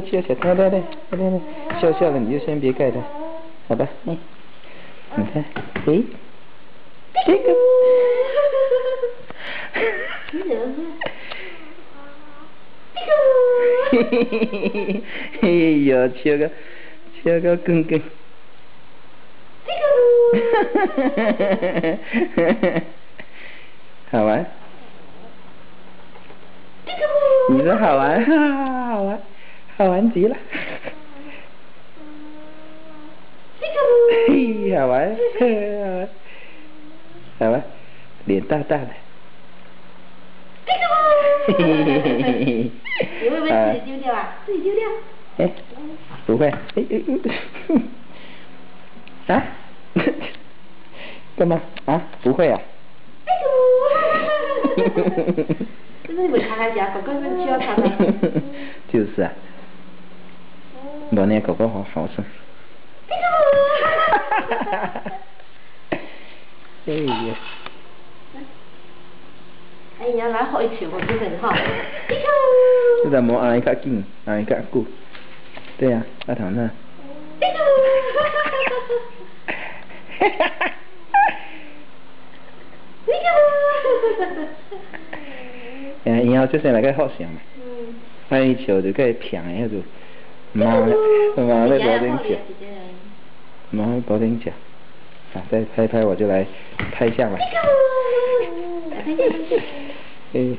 笑笑笑，来来来来来，笑笑的你就先别盖它，好吧？嗯，你看，诶，这个，嘿嘿嘿嘿嘿，哎呦，笑个笑个更更，哈哈哈哈哈哈，好玩。你说好玩，好玩，好玩极了。嘿，好玩，好玩，好玩，脸大大的。嘿嘿嘿嘿嘿嘿。你会不会自己丢掉啊？自己丢掉。哎，不会。哎哎，啊？干嘛？啊？不会啊。这是你们看看家，狗狗是需要。就是啊。老年狗狗好好吃。哎呀！哎呀，来好一条我这边哈。这在摸挨一个紧，挨一个久。对呀，阿头呢？哈哈哈！哎，以后就是那个好像嘛，拍一球就可以平一下就，妈，妈在保定脚，妈在保定脚，啊，再拍拍我就来拍相了，哎。